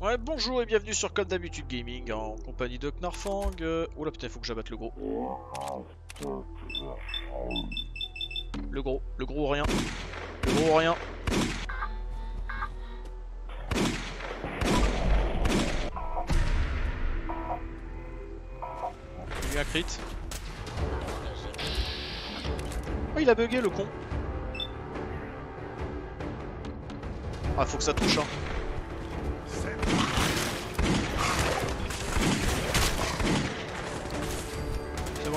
Ouais, bonjour et bienvenue sur Comme d'habitude Gaming en compagnie de Knarfang. Euh... Oula putain, faut que j'abatte le gros. Le gros, le gros ou rien. Le gros rien. Il a crit. Oh, il a bugué le con. Ah, faut que ça touche, hein.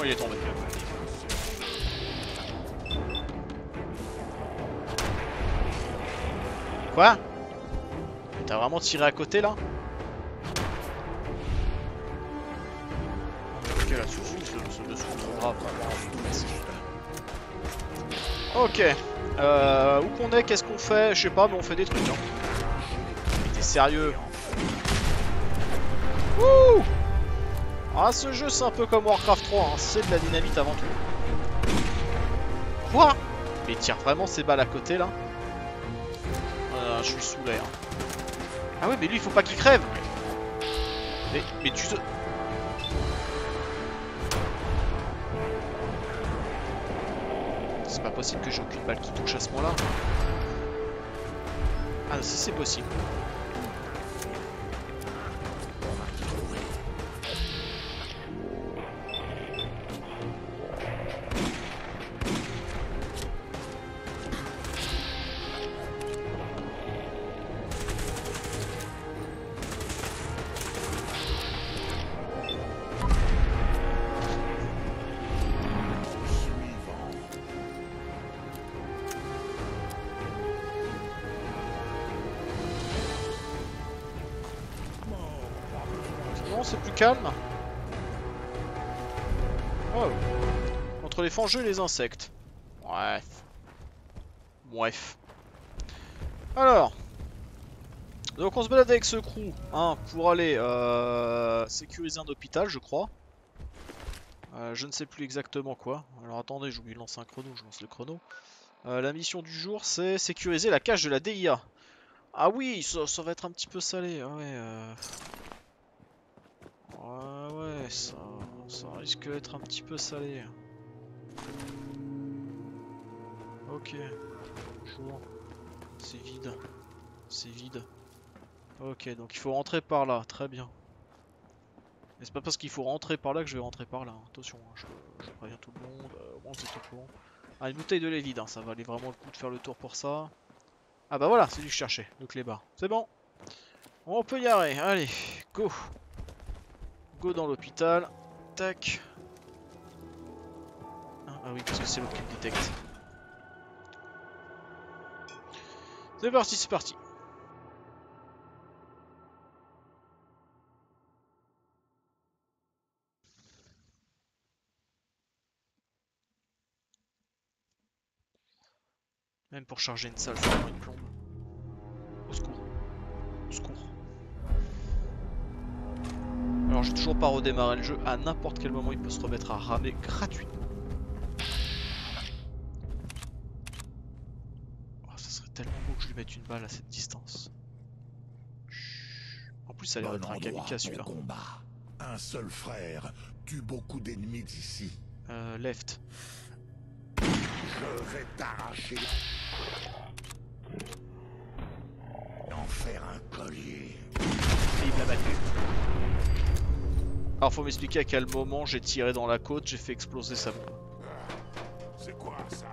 Il est tombé. Quoi? T'as vraiment tiré à côté là? Ok, là, ce, ce dessous, trop grave. Ok. Euh, où qu'on est, qu'est-ce qu'on fait? Je sais pas, mais on fait des trucs. Hein. T'es sérieux Wouh Ah, ce jeu, c'est un peu comme Warcraft 3. Hein. C'est de la dynamite avant tout. Quoi? Mais tire vraiment ses balles à côté, là euh, Je suis saoulé. Hein. Ah ouais, mais lui, il faut pas qu'il crève Mais, mais tu... C'est pas possible que j'ai aucune balle qui touche à ce moment-là. Ah si c'est possible. C'est plus calme. Oh. Entre les fangeux et les insectes. Bref. Bref. Alors. Donc on se balade avec ce crew hein, pour aller euh, sécuriser un hôpital, je crois. Euh, je ne sais plus exactement quoi. Alors attendez, j'ai oublié de un chrono, je lance le chrono. Euh, la mission du jour, c'est sécuriser la cage de la DIA. Ah oui, ça, va être un petit peu salé. Ah ouais. Ouais, ouais, ça, ça risque d'être un petit peu salé. Ok. Bonjour. C'est vide. C'est vide. Ok, donc il faut rentrer par là. Très bien. Mais c'est pas parce qu'il faut rentrer par là que je vais rentrer par là. Attention, hein, je, préviens tout le monde. Euh, au moins c'est tout. Ah, une bouteille de lait vide. Hein, ça valait vraiment le coup de faire le tour pour ça. Ah bah voilà, c'est du que je cherchais. Le clébard. C'est bon. On peut y aller. Allez, go. Go dans l'hôpital. Tac. Ah, ah, oui, parce que c'est l'autre qui me détecte. C'est parti, c'est parti. Même pour charger une salle, ça une plombe. Au secours. Au secours. Alors j'ai toujours pas redémarré le jeu, à n'importe quel moment il peut se remettre à ramer gratuitement. Oh, ça serait tellement beau que je lui mette une balle à cette distance. En plus ça a l'air d'être un kamikaze celui-là. Un seul frère tue beaucoup d'ennemis d'ici. Euh, left. Je vais t'arracher. En faire un collier. Vive la. Alors faut m'expliquer à quel moment j'ai tiré dans la côte, j'ai fait exploser sa bombe. C'est quoi ça?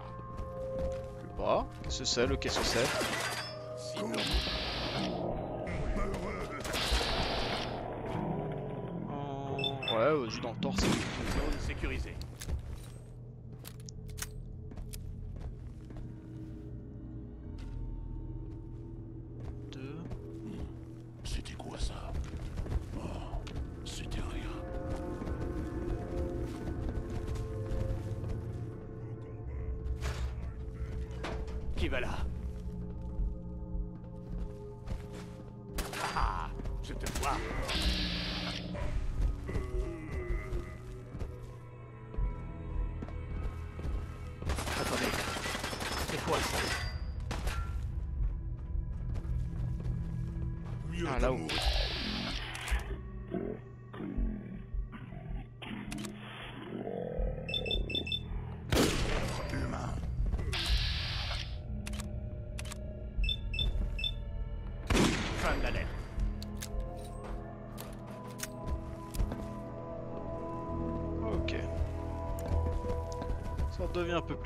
Je sais pas. Qu'est-ce que c'est le qu'est-ce que c'est? Ouais, vas-y dans le torse. Zone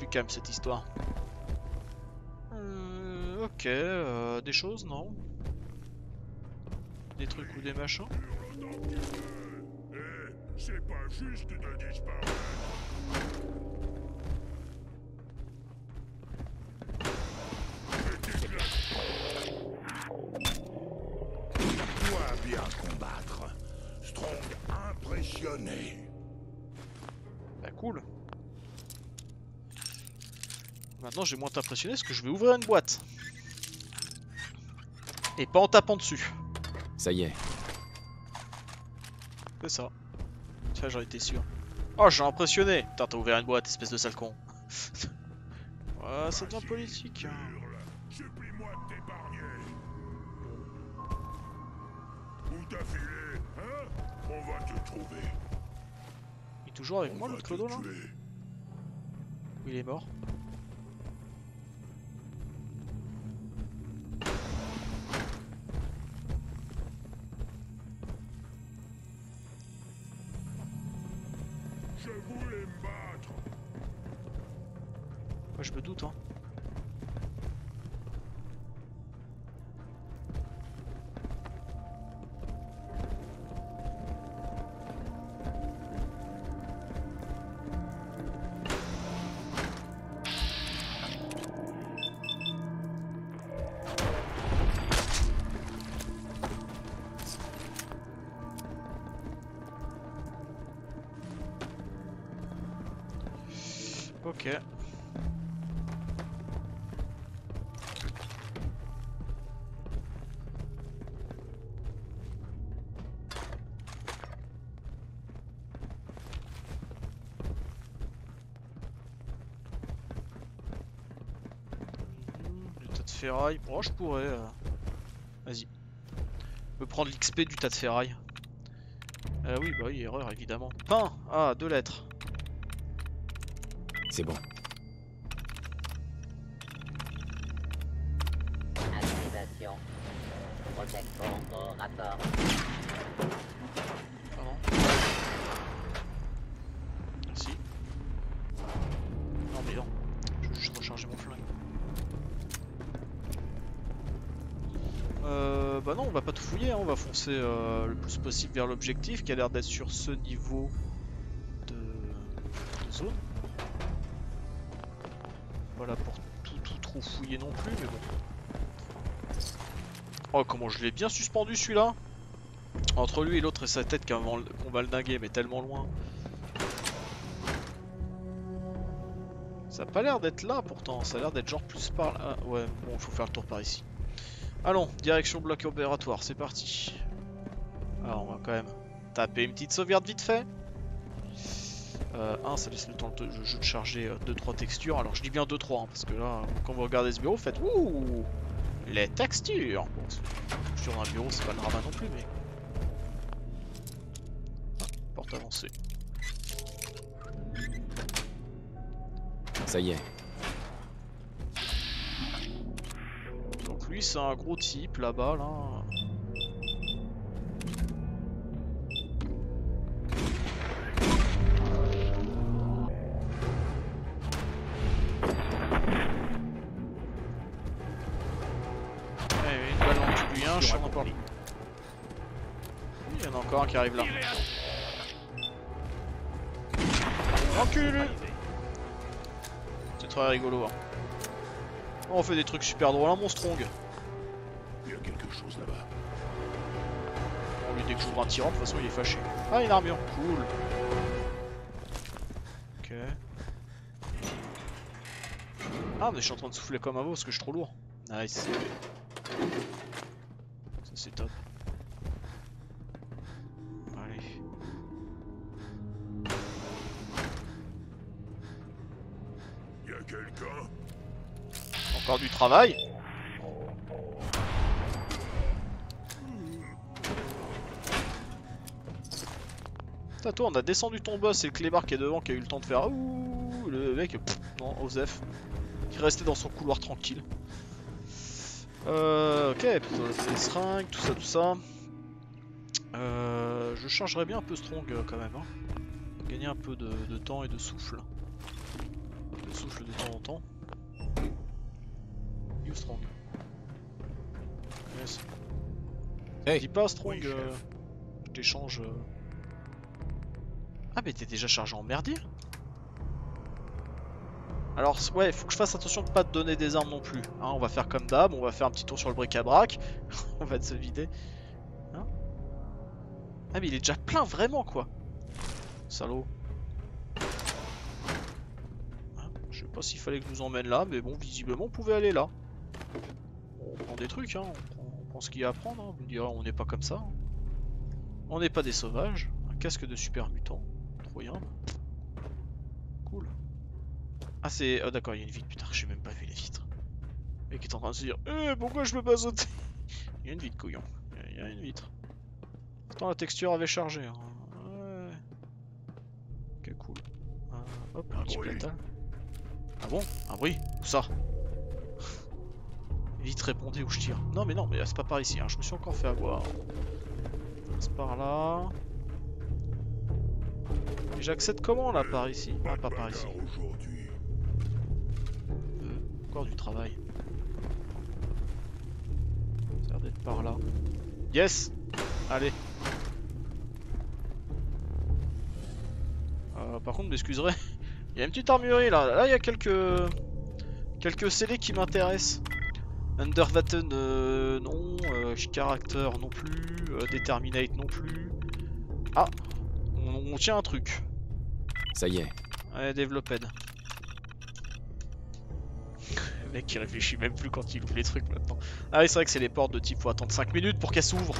calme cette histoire. Euh, ok, euh, des choses, non Des trucs ou des machins Eh, c'est pas juste de disparaître. Maintenant j'ai moins t'impressionner parce que je vais ouvrir une boîte. Et pas en tapant dessus. Ça y est. C'est ça. Tiens, j'en étais sûr. Oh, j'ai impressionné Putain, t'as ouvert une boîte, espèce de sale con. ouais, ça devient politique. On va te trouver. Il est toujours avec On moi, le clodo, là? Tuer. Ou il est mort? Ferraille. Bon, je pourrais. euh, Vas-y. Me prendre l'XP du tas de ferraille. Euh, oui, bah oui, erreur évidemment. Pain Ah, deux lettres. C'est bon. Bah non, on va pas tout fouiller, hein, on va foncer euh, le plus possible vers l'objectif qui a l'air d'être sur ce niveau de, zone. Voilà pour tout tout trop fouiller non plus, mais bon. Oh comment je l'ai bien suspendu celui-là entre lui et l'autre et sa tête qu'on va, le dinguer, mais tellement loin. Ça a pas l'air d'être là pourtant, ça a l'air d'être genre plus par là. Ouais, bon, faut faire le tour par ici. Allons, direction bloc opératoire, c'est parti. Alors, on va quand même taper une petite sauvegarde vite fait. Euh, un, ça laisse le temps de, de charger 2-3 textures. Alors, je dis bien 2-3, hein, parce que là, quand vous regardez ce bureau, vous faites Ouh Les textures Bon, c'est- sur un bureau, c'est pas le drama non plus, mais. Porte avancée. Ça y est. lui c'est un gros type là-bas là. Eh, une balle dans le cul du yinche, on en parle. Il y en a encore un qui arrive là. Encule C'est très rigolo. Hein. On fait des trucs super drôles, hein, mon strong. Que j'ouvre un tirant, de toute façon, il est fâché. Ah, une armure, cool. Ok. Ah, mais je suis en train de souffler comme un veau parce que je suis trop lourd. Nice. Ça, c'est top. Allez. Y a quelqu'un? Encore du travail? Toi, on a descendu ton boss et le clébard qui est devant qui a eu le temps de faire ouh le mec, pff, non, Osef, qui restait dans son couloir tranquille. Euh, ok, plutôt les seringues, tout ça, tout ça. Euh, je chargerais bien un peu Strong euh, quand même. Hein. Gagner un peu de, de temps et de souffle. De souffle de temps en temps. You Strong. Yes. Hey. Dis pas Strong, Oui, euh, je t'échange. Ah mais t'es déjà chargé en merdier alors ouais, faut que je fasse attention de pas te donner des armes non plus. Hein, on va faire comme d'hab, on va faire un petit tour sur le bric-à-brac. on va se vider. Hein? Ah mais il est déjà plein vraiment quoi. Salaud. Hein, je sais pas s'il fallait que je nous emmène là, mais bon, visiblement on pouvait aller là. On prend des trucs, on prend, ce qu'il y a à prendre. Vous on n'est pas comme ça. On n'est pas des sauvages. Un casque de super mutant. Cool. Ah c'est... Oh d'accord, il y a une vitre, putain, j'ai même pas vu les vitres. Le mec est en train de se dire Eh, pourquoi je peux pas sauter Il y a une vitre, couillon. Il y a- une vitre. Pourtant la texture avait chargé. Hein. Ouais. Ok, cool. Euh, hop, un Un petit platal. Ah bon? Un bruit? Où ça? Vite répondez où je tire. Non mais non, mais c'est pas par ici, hein. je me suis encore fait avoir. C'est par là. Et j'accède comment là par ici? Ah pas par ici. Euh, encore du travail. Ça a l'air d'être par là. Yes Allez Euh, Par contre, m'excuserez, il y a une petite armurerie là. Là, il y a quelques quelques scellés qui m'intéressent. Underwatten, euh, non. Euh, Character, non plus. euh, Determinate, non plus. Ah on, on tient un truc. Ça y est. Ouais, Developed. Le mec il réfléchit même plus quand il ouvre les trucs maintenant. Ah oui, c'est vrai que c'est les portes de type faut attendre 5 minutes pour qu'elles s'ouvrent.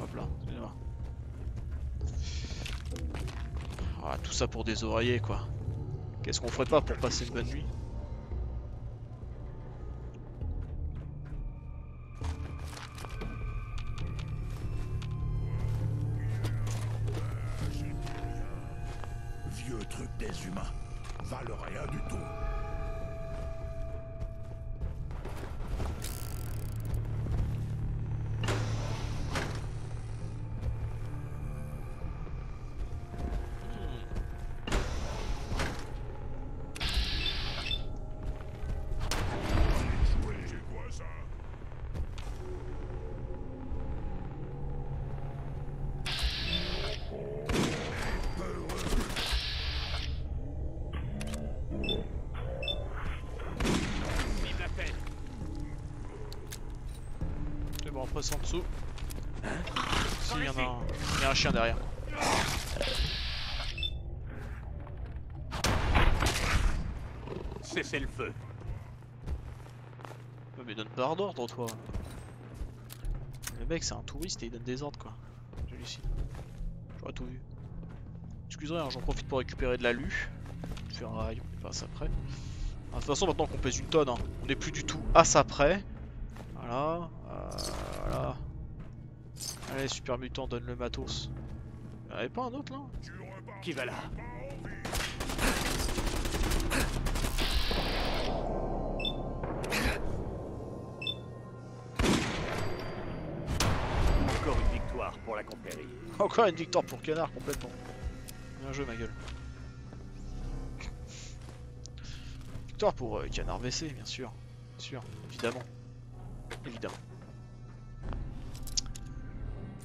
Hop là, excusez-moi. Ah, tout ça pour des oreillers quoi. Qu'est-ce qu'on ferait pas pour passer une bonne nuit? D'ordre toi. Le mec c'est un touriste et il donne des ordres quoi. J'hallucine. J'aurais tout vu. Excuserai, hein, j'en profite pour récupérer de l'alu. Faire un rail, on passe après. Ah, de toute façon maintenant qu'on pèse une tonne, hein, on n'est plus du tout à ça près. Voilà. euh, voilà. Allez super mutant donne le matos. Y'en avait pas un autre là? Qui va là? pour la confrérie. Encore une victoire pour Canard complètement. Bien joué ma gueule. Victoire pour euh, Canard VC bien sûr. Bien sûr, évidemment. Évidemment.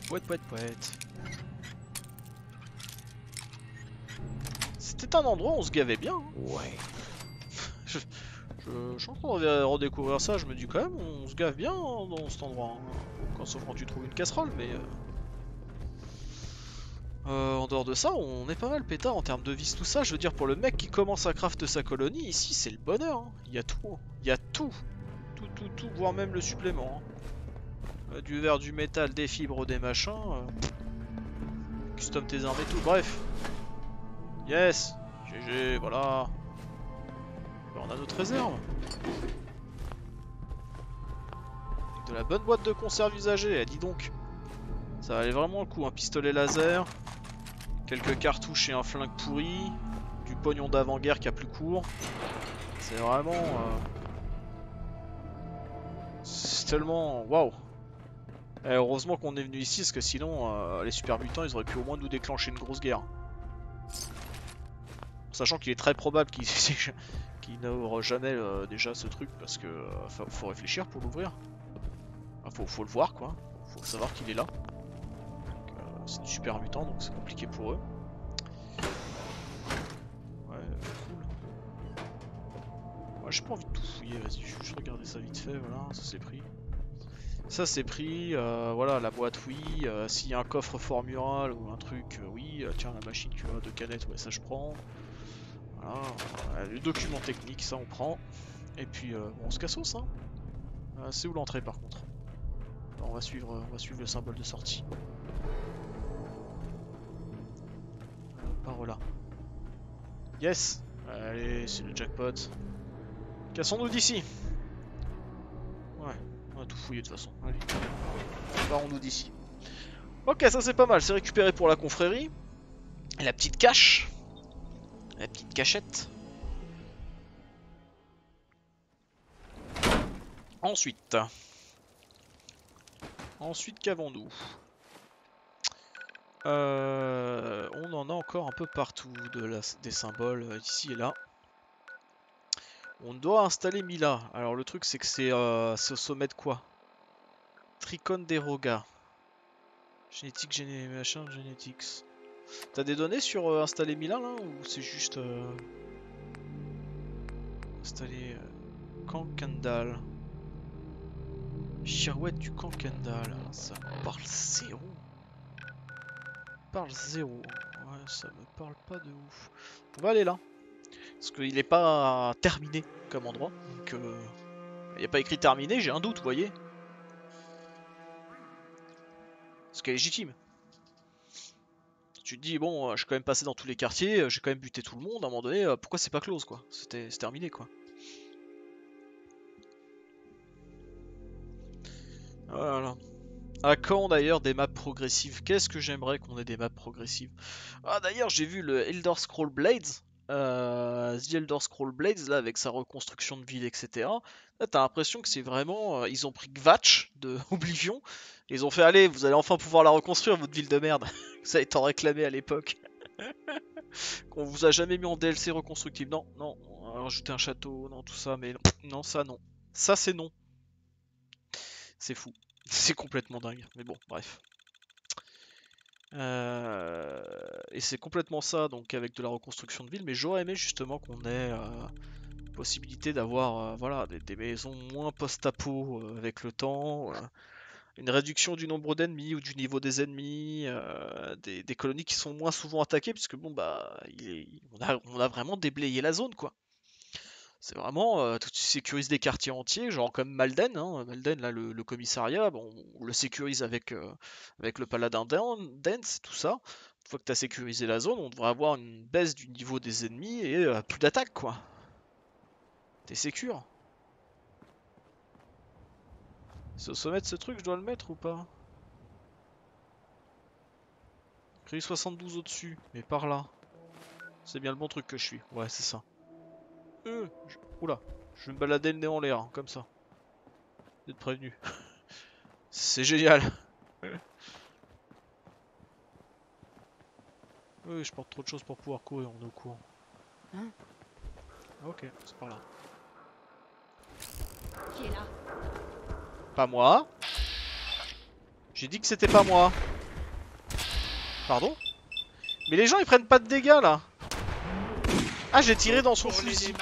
Poète poète poète. C'était un endroit où on se gavait bien. hein. Ouais. Je, je suis en train de redécouvrir ça, je me dis quand même, on se gave bien hein, dans cet endroit. hein. Quand, sauf quand tu trouves une casserole, mais... euh, euh, en dehors de ça, on est pas mal pétard en termes de vis, tout ça. Je veux dire, pour le mec qui commence à craft sa colonie, ici, c'est le bonheur. hein. Il y a tout. hein. Il y a tout. Tout, tout, tout, voire même le supplément. hein. Euh, du verre, du métal, des fibres, des machins. euh, Custom tes armes et tout. Bref. Yes. GG, voilà. Bah, on a notre réserve. De la bonne boîte de conserve usagée, eh, dis donc. Ça valait vraiment le coup, un pistolet laser. Quelques cartouches et un flingue pourri. Du pognon d'avant-guerre qui a plus court. C'est vraiment... euh, C'est tellement... Waouh Eh, Heureusement qu'on est venu ici, parce que sinon, euh, les super mutants, ils auraient pu au moins nous déclencher une grosse guerre. Sachant qu'il est très probable qu'ils n'ouvrent jamais euh, déjà ce truc, parce que faut, faut réfléchir pour l'ouvrir. Enfin, faut, faut le voir, quoi. Faut savoir qu'il est là. C'est du super mutant, donc c'est compliqué pour eux. Ouais, cool. Moi, j'ai pas envie de tout fouiller, vas-y, je vais juste regarder ça vite fait, voilà, ça c'est pris. Ça c'est pris, euh, voilà, la boîte oui, euh, s'il y a un coffre fort mural ou un truc, euh, oui, tiens la machine tu vois de canettes, ouais ça je prends. Voilà, euh, le document technique, ça on prend. Et puis on se casse hein. C'est où l'entrée par contre? On va suivre, on va suivre le symbole de sortie. Par là. Yes Allez, c'est le jackpot. Cassons-nous d'ici Ouais, on a tout fouillé de toute façon. Allez. Barrons-nous d'ici. Ok, ça c'est pas mal, c'est récupéré pour la confrérie. Et la petite cache. La petite cachette. Ensuite. Ensuite, qu'avons-nous? Euh, On en a encore un peu partout des symboles euh, ici et là. On doit installer Mila. Alors le truc c'est que c'est euh, au sommet de quoi? Tricon des Roga. Génétique, géné machin, génétics. T'as des données sur installer Mila là? Ou c'est juste installer Kankandal? Girouette du Kankandal, ça parle zéro. Parle zéro. Ouais, ça me parle pas de ouf. On va aller là. Parce qu'il est pas terminé comme endroit. Donc euh, il n'y a pas écrit terminé, j'ai un doute, vous voyez. Ce qui est légitime. Tu te dis, bon, euh, je suis quand même passé dans tous les quartiers, euh, j'ai quand même buté tout le monde, à un moment donné, pourquoi c'est pas close quoi? C'était terminé quoi. Voilà. À quand d'ailleurs des maps progressives Qu'est-ce que j'aimerais qu'on ait des maps progressives? Ah d'ailleurs j'ai vu le Elder Scroll Blades, euh, The Elder Scroll Blades là avec sa reconstruction de ville etc. Là t'as l'impression que c'est vraiment, euh, ils ont pris Gvatch de Oblivion, ils ont fait allez vous allez enfin pouvoir la reconstruire votre ville de merde, ça a été réclamé à l'époque. Qu'on vous a jamais mis en DLC reconstructible, non, non, on va rajouter un château, non tout ça, mais non ça non, ça c'est non. C'est fou. C'est complètement dingue. Mais bon, bref. Euh, Et c'est complètement ça, donc avec de la reconstruction de ville. Mais j'aurais aimé justement qu'on ait euh, possibilité d'avoir euh, voilà, des, maisons moins post-apo avec le temps. une réduction du nombre d'ennemis ou du niveau des ennemis. des, colonies qui sont moins souvent attaquées. Puisque bon, bah, on a vraiment déblayé la zone, quoi. C'est vraiment, euh, tu sécurises des quartiers entiers, genre comme Malden, hein, Malden, là, le, commissariat, on le sécurise avec, euh, le paladin Dan- Dance, tout ça. Une fois que tu sécurisé la zone, on devrait avoir une baisse du niveau des ennemis et euh, plus d'attaque, quoi. T'es sécure? C'est au sommet de ce truc, je dois le mettre ou pas? Créé 72 au-dessus, mais par là. C'est bien le bon truc que je suis, ouais, c'est ça. Euh, je- Oula, je vais me balader le nez en l'air, hein, comme ça. Vous êtes prévenu. C'est génial. Oui, je porte trop de choses pour pouvoir courir, on est au courant. Hein Ah, Ok, c'est par là. Qui est là? Pas moi. J'ai dit que c'était pas moi. Pardon? Mais les gens ils prennent pas de dégâts là. Ah j'ai tiré dans son fusil.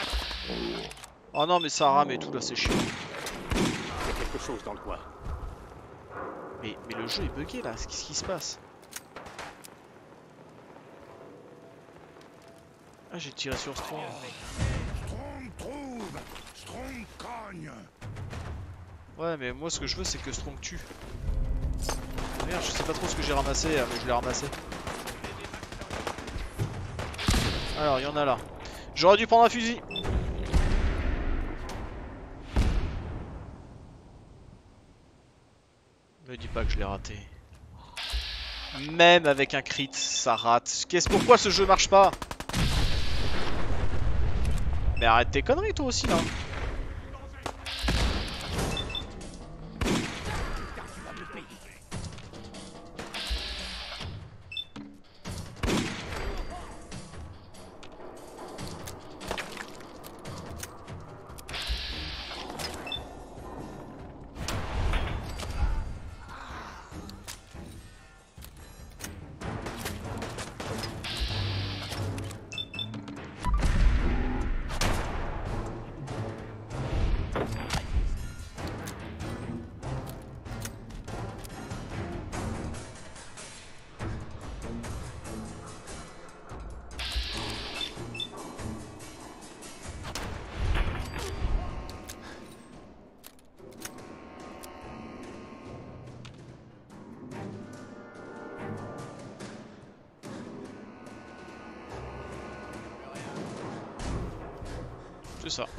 Oh non mais ça rame et tout là c'est chiant. Il y a quelque chose dans le coin. Mais, mais le jeu est bugué là, qu'est-ce qui se passe? Ah j'ai tiré sur Strong. Strong trouve Strong cogne Ouais mais moi ce que je veux c'est que Strong tue. Merde je sais pas trop ce que j'ai ramassé euh, mais je l'ai ramassé. Alors il y en a là. J'aurais dû prendre un fusil. Me dis pas que je l'ai raté. Même avec un crit, ça rate. Qu'est-ce pourquoi ce jeu marche pas? Mais arrête tes conneries toi aussi là.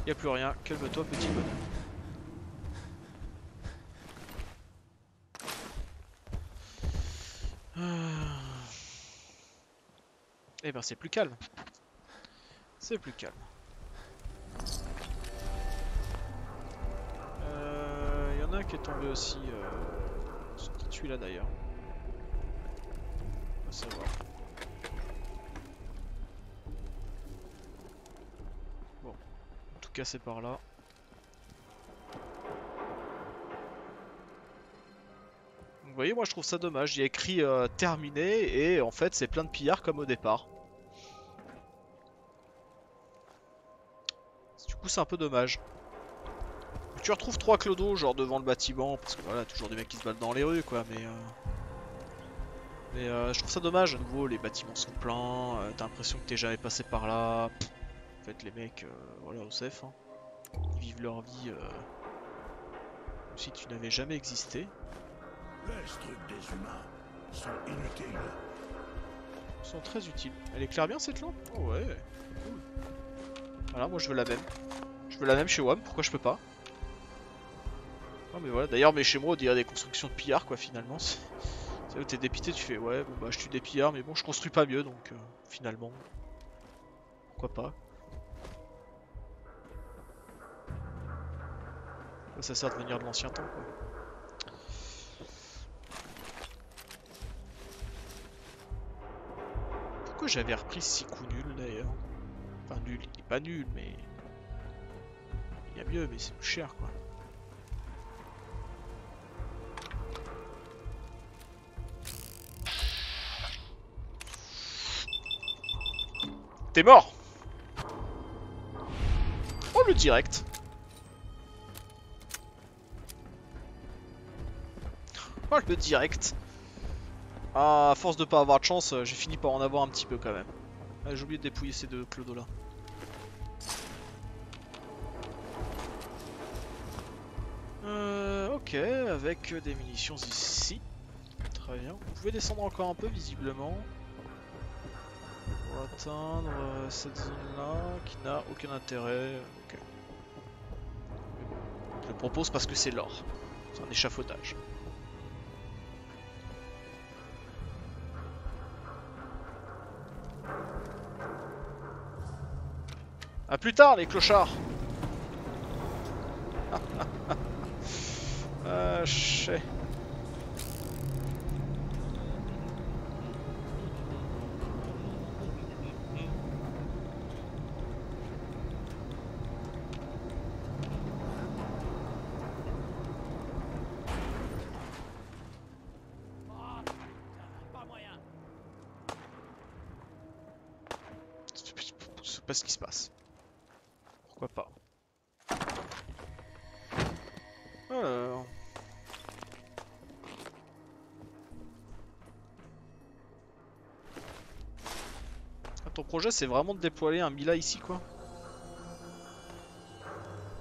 Y a plus rien. Calme-toi petit bonhomme. Ah. Eh ben c'est plus calme. C'est plus calme. Euh, y en a un qui est tombé aussi. Euh, sur celui-là d'ailleurs. On va savoir. En tout cas c'est par là. Vous voyez, moi je trouve ça dommage. Il y a écrit euh, terminé et en fait c'est plein de pillards comme au départ. Du coup c'est un peu dommage. Tu retrouves trois clodos genre devant le bâtiment parce que voilà, toujours des mecs qui se battent dans les rues quoi, mais... euh, euh, je trouve ça dommage, à nouveau les bâtiments sont pleins, t'as l'impression que t'es jamais passé par là. Fait les mecs, euh, voilà, au safe, hein. ils vivent leur vie euh, comme si tu n'avais jamais existé. Laisse trucs des humains sont inutiles. Ils sont très utiles. Elle éclaire bien cette lampe? Oh ouais, cool. Voilà, moi je veux la même. Je veux la même chez WAM, pourquoi je peux pas? Non mais voilà, d'ailleurs mais chez moi on dirait des constructions de pillards quoi finalement. C'est où t'es dépité, tu fais ouais bon bah je tue des pillards mais bon je construis pas mieux donc euh, finalement. Pourquoi pas? Ça sert de venir de l'ancien temps quoi. Pourquoi j'avais repris ce six coups nuls d'ailleurs? Enfin nul, il est pas nul mais... Il y a mieux mais c'est plus cher quoi. T'es mort Oh le direct Le direct Ah, à force de pas avoir de chance, euh, j'ai fini par en avoir un petit peu quand même. Ah, j'ai oublié de dépouiller ces deux clodos là. Euh, ok, avec des munitions ici. Très bien. Vous pouvez descendre encore un peu visiblement. Pour atteindre euh, cette zone là qui n'a aucun intérêt. Je le propose parce que c'est l'or. C'est un échafaudage. A plus tard les clochards Ah, chais. Projet c'est vraiment de déployer un Mila ici quoi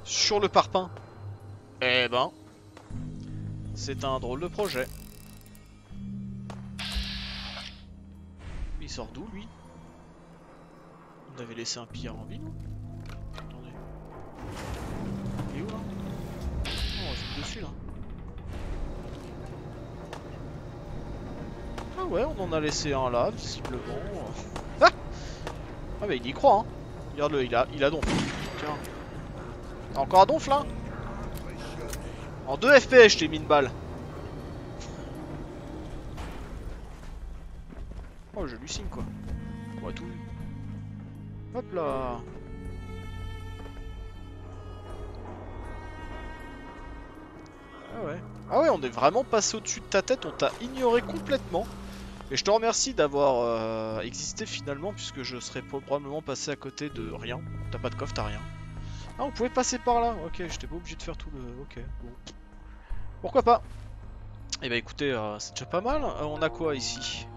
Sur le parpaing Eh ben... C'est un drôle de projet. Il sort d'où lui? On avait laissé un pillard en non? Attendez. Il est où là? Oh, on dessus là. Ah ouais, on en a laissé un là, visiblement. Ah mais il y croit, hein. Regarde-le, il a, il a donf. T'as encore un donf là? En 2 FPS, je t'ai mis une balle. Oh, j'hallucine quoi. On a tout vu. Hop là. Ah ouais. Ah ouais, on est vraiment passé au-dessus de ta tête, on t'a ignoré complètement. Et je te remercie d'avoir euh, existé finalement, puisque je serais probablement passé à côté de rien. T'as pas de coffre, t'as rien. Ah, on pouvait passer par là. Ok, j'étais pas obligé de faire tout le... Ok. Pourquoi pas Eh bah écoutez, euh, c'est déjà pas mal. Euh, on a quoi ici?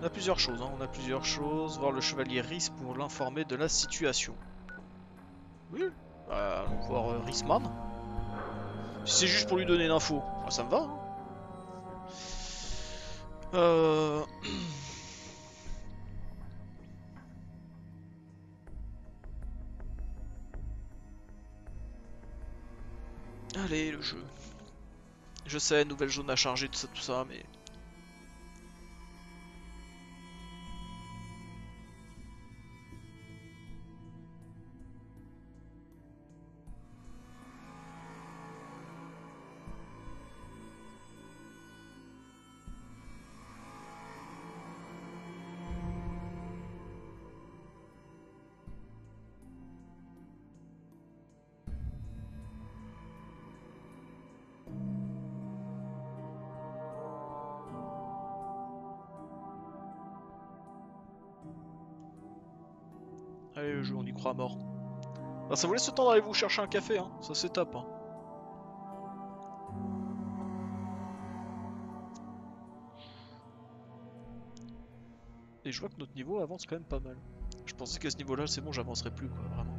On a plusieurs choses, hein. on a plusieurs choses. Voir le chevalier Rhys pour l'informer de la situation. Oui, euh, allons voir Rhysman. Si c'est juste pour lui donner une info, bah, ça me va. hein. Euh... Allez, le jeu. Je sais, nouvelle zone à charger, tout ça, tout ça, mais... Allez, le jeu, on y croit à mort. Ah, ça vous laisse le temps d'aller vous chercher un café, hein. Ça s'étape, hein. Et je vois que notre niveau avance quand même pas mal. Je pensais qu'à ce niveau-là, c'est bon, j'avancerai plus, quoi, vraiment.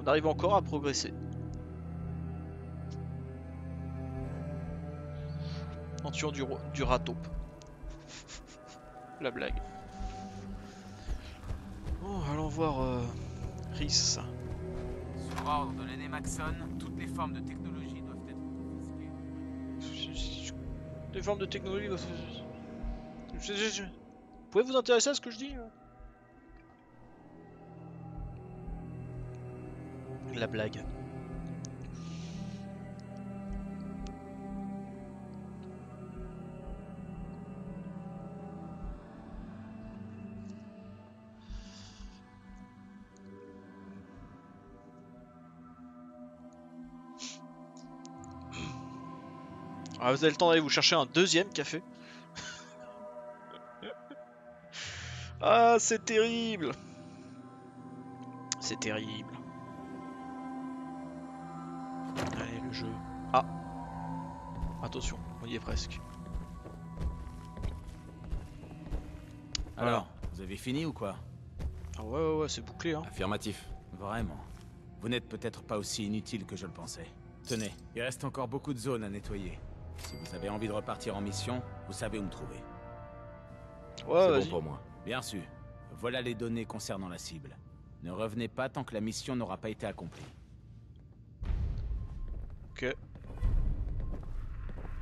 On arrive encore à progresser. En tuant du, du rataupe. La blague. Bon, allons voir euh, Rhys. Sur ordre de l'aîné Maxon, toutes les formes de technologie doivent être confisquées. Les formes de technologie. je- je- Vous pouvez vous intéresser à ce que je dis euh La blague. Ah, vous avez le temps d'aller vous chercher un deuxième café Ah, c'est terrible C'est terrible. Allez, le jeu. Ah Attention, on y est presque. Alors, vous avez fini ou quoi? Ah ouais, ouais, ouais, c'est bouclé, hein. Affirmatif. Vraiment. Vous n'êtes peut-être pas aussi inutile que je le pensais. Tenez, il reste encore beaucoup de zones à nettoyer. Si vous avez envie de repartir en mission, vous savez où me trouver. Ouais, c'est bon pour moi. Bien sûr. Voilà les données concernant la cible. Ne revenez pas tant que la mission n'aura pas été accomplie. Ok.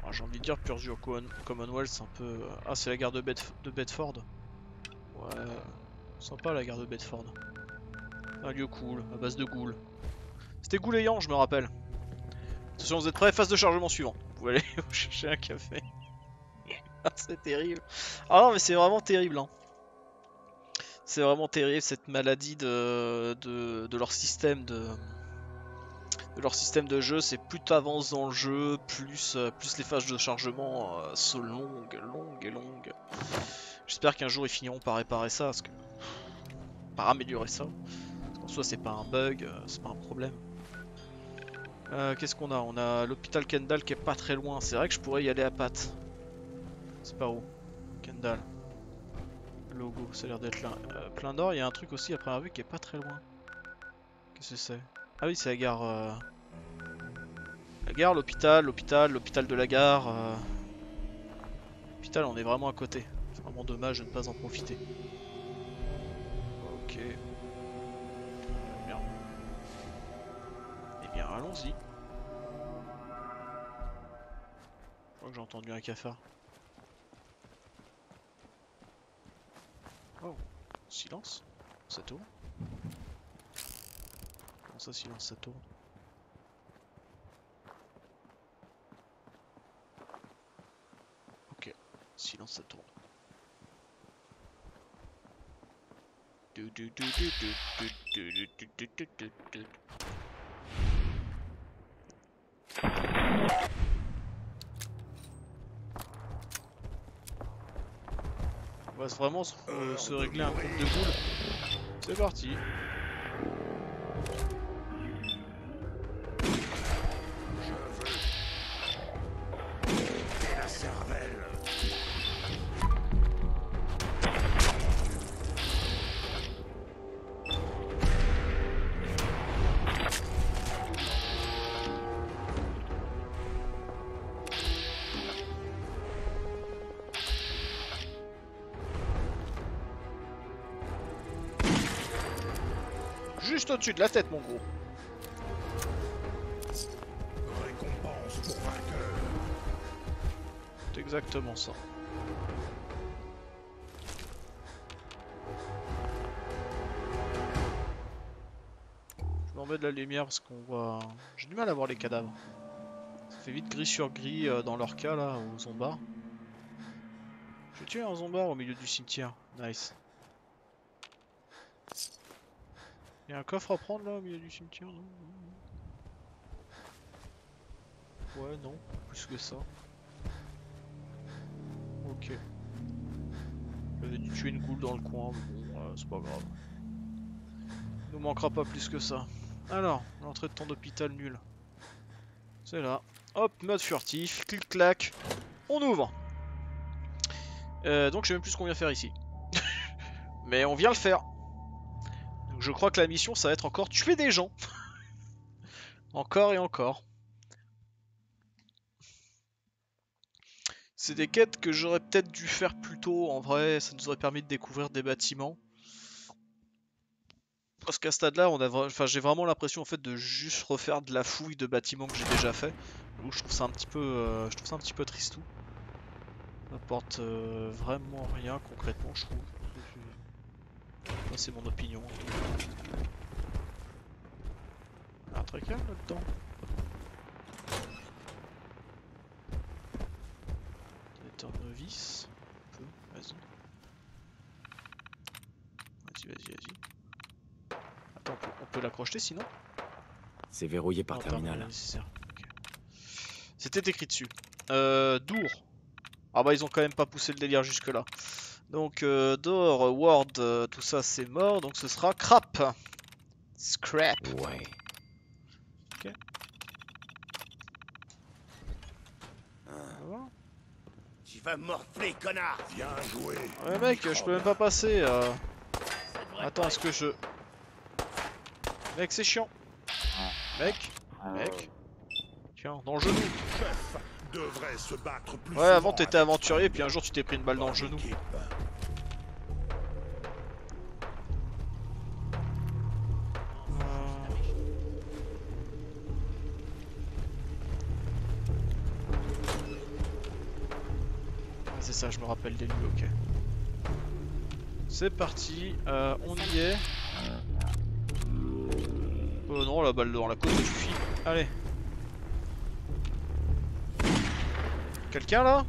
Ah, J'ai envie de dire pur dur Common- Commonwealth, c'est un peu... euh, Ah, c'est la gare de, Bedf- de Bedford Ouais, sympa la gare de Bedford. Un lieu cool, à base de ghouls. C'était goulayant, je me rappelle. Attention, vous êtes prêts Phase de chargement suivant. Vous allez vous chercher un café. Ah, c'est terrible. Ah non, mais c'est vraiment terrible. Hein. C'est vraiment terrible cette maladie de, de, leur système de, leur système de jeu. C'est plus t'avances dans le jeu, plus, euh, plus les phases de chargement euh, sont longues, longues et longues. J'espère qu'un jour ils finiront par réparer ça, par améliorer ça. Parce qu'en soi c'est pas un bug, euh, c'est pas un problème. Euh, Qu'est-ce qu'on a On a l'hôpital Kendall qui est pas très loin. C'est vrai que je pourrais y aller à pattes. C'est par où Kendall. Logo, ça a l'air d'être là. Euh, plein d'or, il y a un truc aussi après vue qui est pas très loin. Qu'est-ce que c'est? Ah oui, c'est la gare. euh, La gare, l'hôpital, l'hôpital, l'hôpital de la gare. euh. L'hôpital, on est vraiment à côté. C'est vraiment dommage de ne pas en profiter. Ok. Allons-y. Je crois que j'ai entendu un cafard. Silence Ça tourne Comment ça, silence, ça tourne Ok, silence, ça tourne. Va vraiment se, euh, se régler un compte de boules. C'est parti. Au-dessus de la tête, mon gros. Récompense pour vainqueur. C'est exactement ça. Je m'en mets de la lumière parce qu'on voit... J'ai du mal à voir les cadavres. Ça fait vite gris sur gris euh, dans leur cas là, aux zombards. J'ai tué un zombard au milieu du cimetière. Nice. Il y a un coffre à prendre là au milieu du cimetière non Ouais, non, plus que ça. Ok. J'avais dû tuer une goule dans le coin, mais bon, euh, c'est pas grave. Il nous manquera pas plus que ça. Alors, l'entrée de temps d'hôpital nul. C'est là. Hop, mode furtif, clic-clac. On ouvre. Euh, donc je sais même plus ce qu'on vient faire ici. mais on vient le faire. Donc je crois que la mission, ça va être encore tuer des gens. encore et encore. C'est des quêtes que j'aurais peut-être dû faire plus tôt, en vrai, ça nous aurait permis de découvrir des bâtiments. Parce qu'à ce stade-là, j'ai vraiment l'impression en fait de juste refaire de la fouille de bâtiments que j'ai déjà fait. Donc je trouve ça un petit peu, euh, je trouve ça un petit peu tristou. Ça apporte euh, vraiment rien concrètement, je trouve. C'est mon opinion. Un truc là-dedans. Tournevis. Un peu, vas-y. Vas-y, vas-y, vas-y. Attends, on peut, on peut l'accrocher sinon? C'est verrouillé par Non, terminal. C'était écrit dessus. Euh, Dour. Ah bah ils ont quand même pas poussé le délire jusque là. Donc euh, Door, Ward, euh, tout ça c'est mort, donc ce sera Crap. Scrap. Ouais. Voilà. Tu vas morfler, connard Bien joué. Ouais mec, je peux même pas passer. euh. Attends, est-ce que je... Mec, c'est chiant. Mec, mec. Tiens, dans le genou. Ouais, avant t'étais aventurier, puis un jour tu t'es pris une balle dans le genou. Me rappelle des lieux, ok. C'est parti, euh, on y est. Oh non, la balle dans la côte suffit. Allez. Quelqu'un là?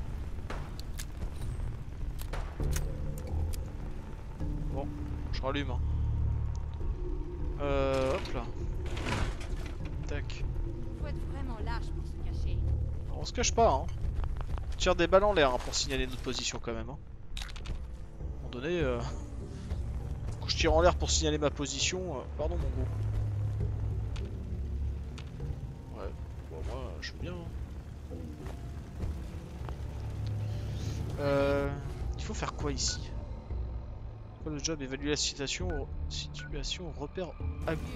Bon, je rallume. hein. Euh, hop là. Tac. Faut être vraiment large pour se cacher. On se cache pas, hein. Tire des balles en l'air hein, pour signaler notre position quand même. Hein. À un moment donné, euh... quand je tire en l'air pour signaler ma position, euh, pardon mon gros. Ouais, bon moi je veux bien. hein. Euh... Il faut faire quoi ici? Quoi le job Évaluer la situation, situation repère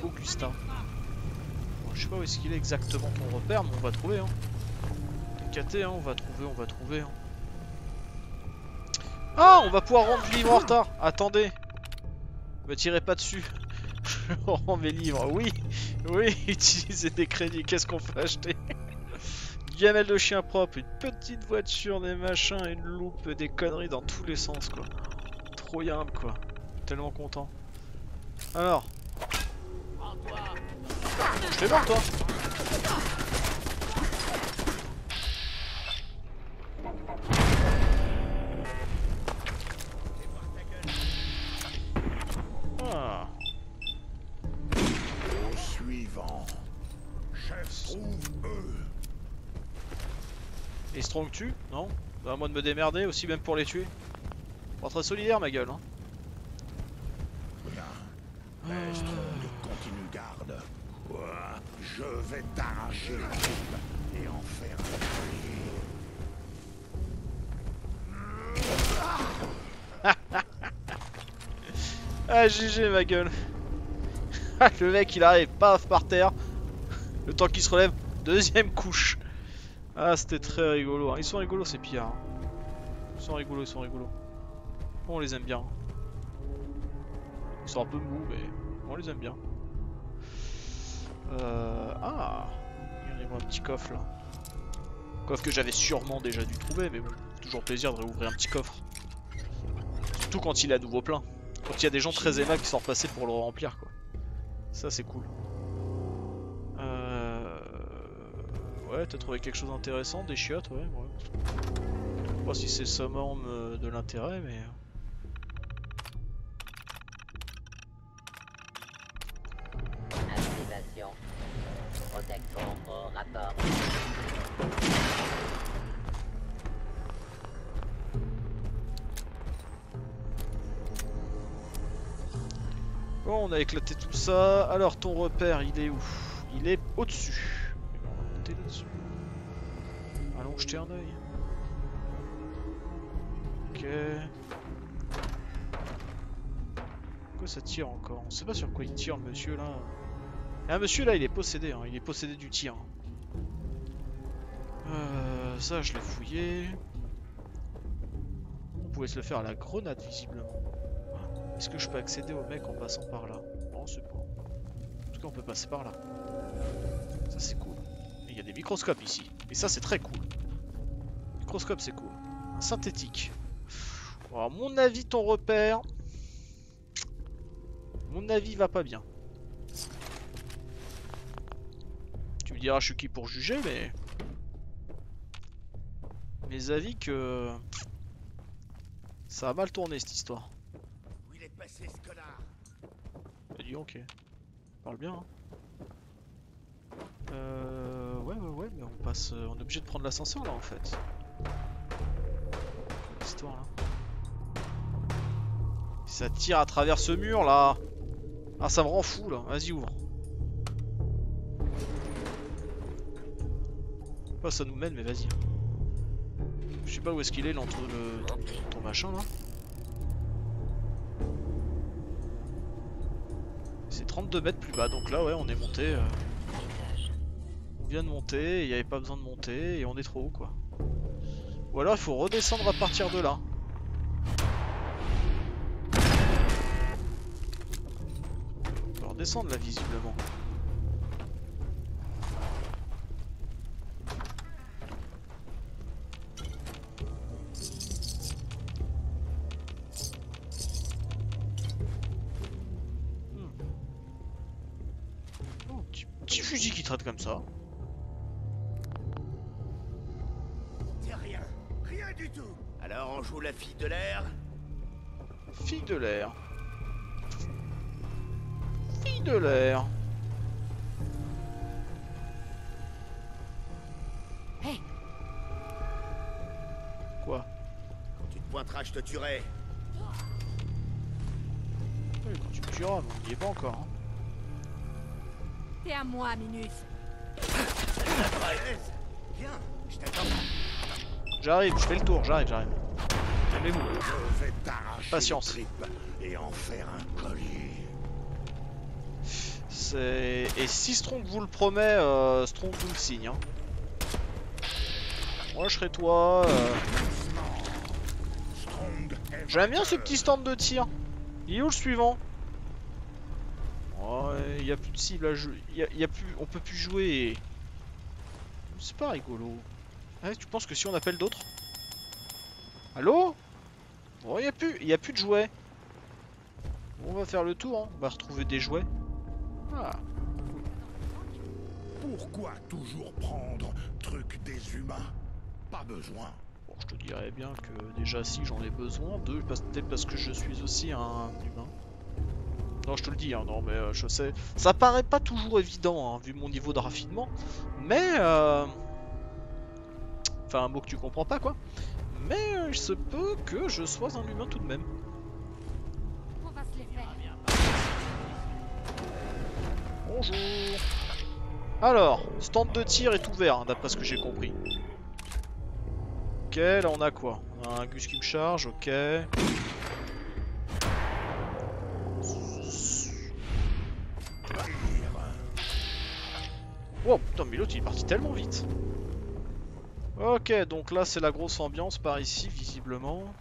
Augusta? Bon, je sais pas où est-ce qu'il est exactement ton repère, mais on va trouver. Hein. Hein, on va trouver, on va trouver. hein. Ah, on va pouvoir rendre le livre en retard. Attendez. Me tirez pas dessus. Je rends mes livres. Oui, oui, utiliser des crédits. Qu'est-ce qu'on peut acheter Gamelle de chien propre, une petite voiture, des machins, une loupe, des conneries dans tous les sens, quoi. Trop quoi. tellement content. Alors. Je t'ai mort toi Et Strong tue Non Bah, à moi de me démerder aussi même pour les tuer. Pas très solidaire ma gueule hein. Continue garde. Quoi Je vais t'arracher la coupe et en faire. Ah GG ma gueule Le mec il arrive, paf par terre Le temps qu'il se relève, deuxième couche Ah c'était très rigolo, hein. ils sont rigolos ces pillards hein. Ils sont rigolos, ils sont rigolos On les aime bien Ils sont un peu mous mais on les aime bien euh... Ah Il y a un petit coffre là Coffre que j'avais sûrement déjà dû trouver mais bon Toujours plaisir de réouvrir un petit coffre Surtout quand il est à nouveau plein quand il y a des gens très aimables qui sont repassés pour le remplir quoi. Ça c'est cool. Ouais, t'as trouvé quelque chose d'intéressant, des chiottes, ouais, ouais. Je sais pas si c'est summum euh, de l'intérêt, mais... Activation. Protection au rapport. Bon, on a éclaté tout ça. Alors, ton repère, il est où? Il est au-dessus. Jeter un œil. Ok. Pourquoi ça tire encore? On sait pas sur quoi il tire, monsieur là. Ah, monsieur là, il est possédé. hein. Il est possédé du tir. Euh, ça, je l'ai fouillé. On pouvait se le faire à la grenade, visiblement. Est-ce que je peux accéder au mec en passant par là? Non, c'est pas. En tout cas, on peut passer par là. Ça, c'est cool. Il y a des microscopes ici. Et ça, c'est très cool. Microscope, c'est cool. Un synthétique. Alors, à mon avis, ton repère. Mon avis va pas bien. Tu me diras, je suis qui pour juger, mais. Mes avis que. Ça a mal tourné cette histoire. Où il est passé ce connard? Bah dis ok. Parle bien. Hein. Euh... Ouais ouais ouais mais on passe... On est obligé de prendre l'ascenseur là en fait. Ça tire à travers ce mur là Ah ça me rend fou là, vas-y ouvre. Pas ça nous mène mais vas-y. Je sais pas où est-ce qu'il est là entre le... ton machin là. C'est 32 mètres plus bas, donc là ouais on est monté. euh, On vient de monter, il n'y avait pas besoin de monter et on est trop haut quoi. Ou alors il faut redescendre à partir de là. On peut redescendre là visiblement. Je te tuerai. Oui, quand tu me tueras, mais on n'y est pas encore. hein. T'es à moi, Minus. Viens, je t'attends. J'arrive, je fais le tour, j'arrive, j'arrive. Calmez-vous. Patience. et en faire un collier. C'est... Et si Strong vous le promet, euh, Strong vous le signe. Hein. Moi je serai toi. euh, J'aime bien ce petit stand de tir. Il est où le suivant? Ouais, il y a plus de cible à jouer. On peut plus jouer. C'est pas rigolo. Ouais, tu penses que si on appelle d'autres? Allô? Bon, il plus, y a plus de jouets. On va faire le tour, hein. on va retrouver des jouets. Ah, Pourquoi toujours prendre truc des humains? Pas besoin. Je te dirais bien que déjà si j'en ai besoin. Deux, parce- peut-être parce que je suis aussi un humain. Non, je te le dis, hein, non, mais euh, je sais. Ça paraît pas toujours évident, hein, vu mon niveau de raffinement. Mais. euh, Enfin, un mot que tu comprends pas, quoi. Mais euh, il se peut que je sois un humain tout de même. On va se les faire. Bonjour. Alors, stand de tir est ouvert, hein, d'après ce que j'ai compris. Ok, là on a quoi? On a un Gus qui me charge, ok. Wow, putain, mais l'autre il est parti tellement vite. Ok, donc là c'est la grosse ambiance par ici, visiblement.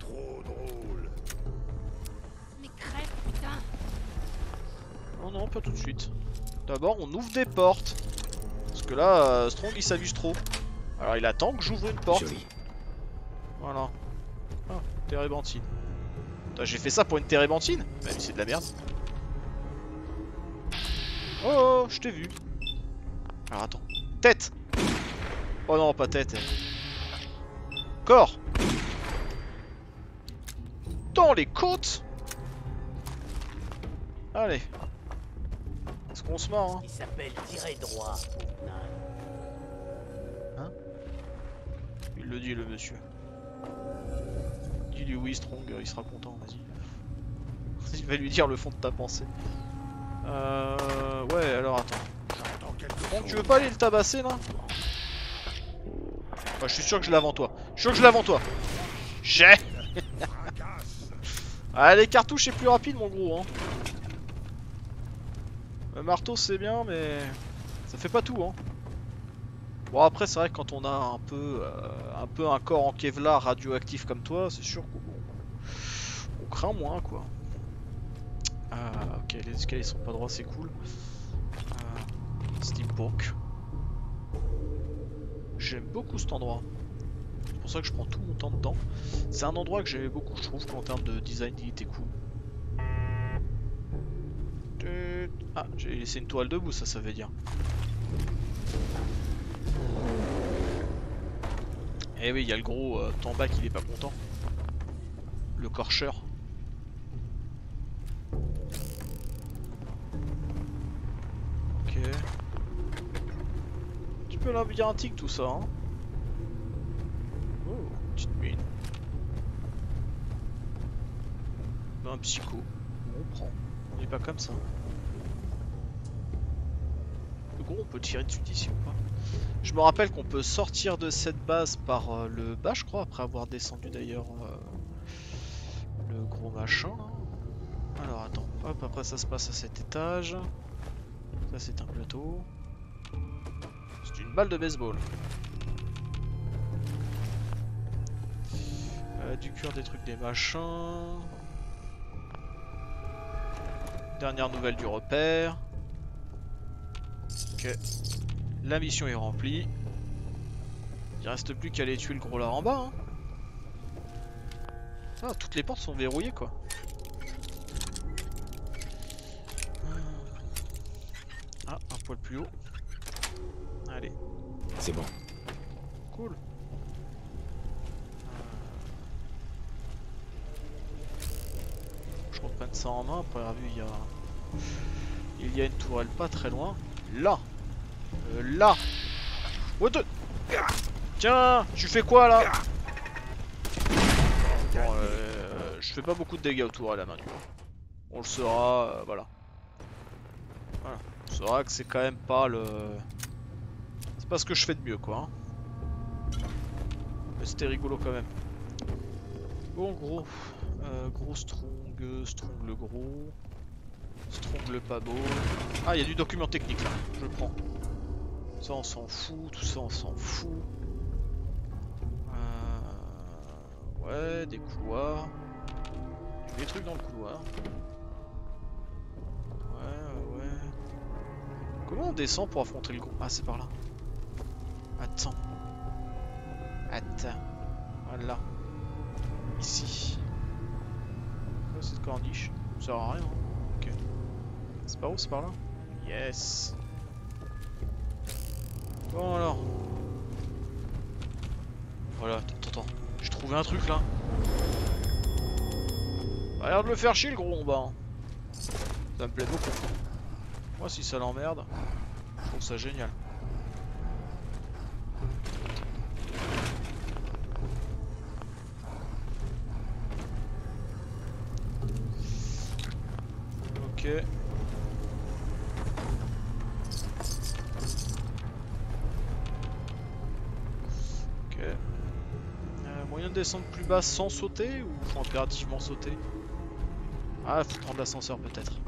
Trop drôle. Mais crève, putain. Non, non, pas tout de suite. D'abord, on ouvre des portes. Parce que là, euh, Strong il s'amuse trop. Alors il attend que j'ouvre une porte. Joli. Voilà. Ah, térébenthine. J'ai fait ça pour une térébenthine Bah mais c'est de la merde. Oh, oh, je t'ai vu. Alors attends. Tête Oh non, pas tête. Corps Dans les côtes Allez. Se hein Il s'appelle tirer droit. Il le dit le monsieur. Dis-lui oui Strong, il sera content, vas-y. Il va lui dire le fond de ta pensée. Euh... Ouais, alors attends. Strong, tu veux pas aller le tabasser là? Bah, Je suis sûr que je l'ai avant toi. Je suis sûr que je l'ai avant toi. J'ai. Ah, les cartouches c'est plus rapide mon gros hein. Le marteau c'est bien mais ça fait pas tout hein. Bon après c'est vrai que quand on a un peu euh, un corps en Kevlar radioactif comme toi, c'est sûr qu'on on craint moins quoi. Ah ok les escaliers sont pas droits c'est cool. Euh. J'aime beaucoup cet endroit. C'est pour ça que je prends tout mon temps dedans. C'est un endroit que j'aimais beaucoup, je trouve qu'en termes de design il était cool. Ah, j'ai laissé une toile debout, ça, ça veut dire. Eh oui, il y a le gros euh, Tamba qui est pas content. Le corcheur. Ok. Un petit peu labyrinthique tout ça, hein. Oh, petite mine. Un psycho. On prend. On n'est pas comme ça. On peut tirer dessus d'ici ou pas Je me rappelle qu'on peut sortir de cette base par euh, le bas, je crois, après avoir descendu d'ailleurs euh, le gros machin. Alors attends, hop, après ça se passe à cet étage. Ça c'est un plateau. C'est une balle de baseball. Euh, du cuir, des trucs, des machins. Dernière nouvelle du repère. Ok. La mission est remplie. Il reste plus qu'à aller tuer le gros là en bas. hein. Ah, toutes les portes sont verrouillées quoi. Ah, un poil plus haut. Allez, C'est bon. cool. Je reprenne ça en main. Après vu, il y a, il y a une tourelle pas très loin. Là, Euh, là. What the- Tiens, tu fais quoi là Bon, euh, je fais pas beaucoup de dégâts autour à la main du coup. On le saura, euh, voilà. Voilà, on saura que c'est quand même pas le... C'est pas ce que je fais de mieux quoi. hein. Mais c'était rigolo quand même. Bon gros, euh, gros strong, euh, strong le gros, strong le pas beau. Ah il y a du document technique là, je le prends. Ça on s'en fout, tout ça on s'en fout. Euh, ouais, des couloirs. Des trucs dans le couloir. Ouais, ouais. Comment on descend pour affronter le gros Ah c'est par là. Attends. Attends. Voilà. Ici. Quoi cette corniche Ça sert à rien. hein. C'est par où C'est par là? Yes. Bon alors. Voilà, attends, attends. J'ai trouvé un truc là. Bah, Regarde le faire chier le gros combat. hein. Ça me plaît beaucoup. Moi si ça l'emmerde, je trouve ça génial. Ok. Descendre plus bas sans sauter ou faut impérativement sauter? Ah, faut prendre l'ascenseur peut-être.